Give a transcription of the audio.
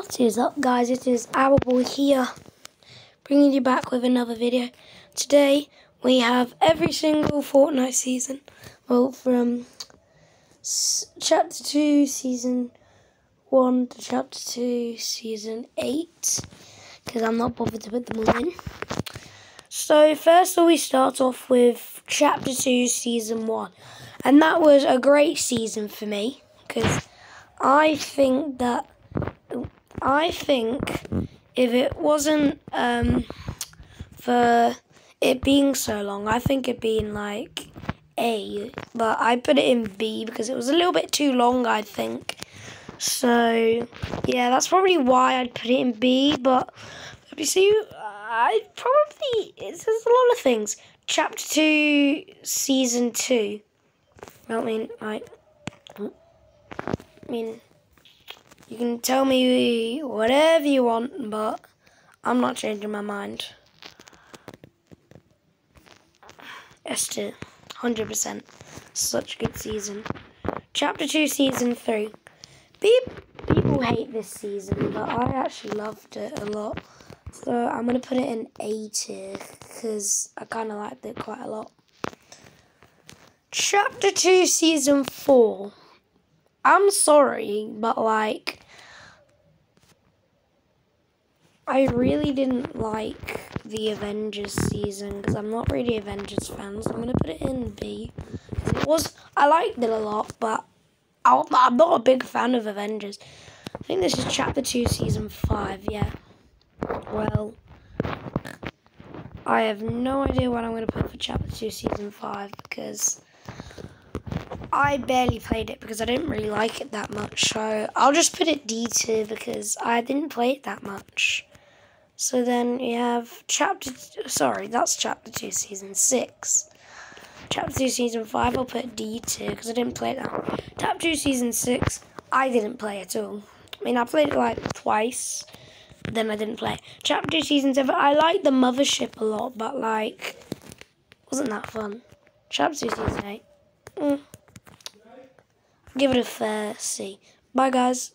What is up guys, it is our boy here, bringing you back with another video. Today we have every single Fortnite season, well from chapter 2 season 1 to chapter 2 season 8, because I'm not bothered to put them all in. So first all we start off with chapter 2 season 1, and that was a great season for me, because I think that I think if it wasn't um, for it being so long, I think it being like A, but I put it in B because it was a little bit too long, I think. So, yeah, that's probably why I'd put it in B, but you see, I probably, it's, there's a lot of things. Chapter 2, Season 2. I mean, like, I mean, you can tell me whatever you want, but I'm not changing my mind. S tier, 100%. Such a good season. Chapter 2, Season 3. People hate this season, but I actually loved it a lot. So I'm going to put it in A tier, because I kind of liked it quite a lot. Chapter 2, Season 4. I'm sorry, but like, I really didn't like the Avengers season because I'm not really Avengers fan, so I'm gonna put it in B. It was I liked it a lot, but I'm not a big fan of Avengers. I think this is chapter two, season five. Yeah. Well, I have no idea what I'm gonna put for chapter two, season five because. I barely played it because I didn't really like it that much. So I'll just put it D tier because I didn't play it that much. So then you have chapter, sorry, that's chapter 2, season 6. Chapter 2, season 5, I'll put D tier because I didn't play that. Chapter 2, season 6, I didn't play at all. I mean, I played it like twice, then I didn't play. Chapter 2, season 7, I like the mothership a lot, but like, wasn't that fun. Chapter 2, season 8, mm. give it a fair C. Bye, guys.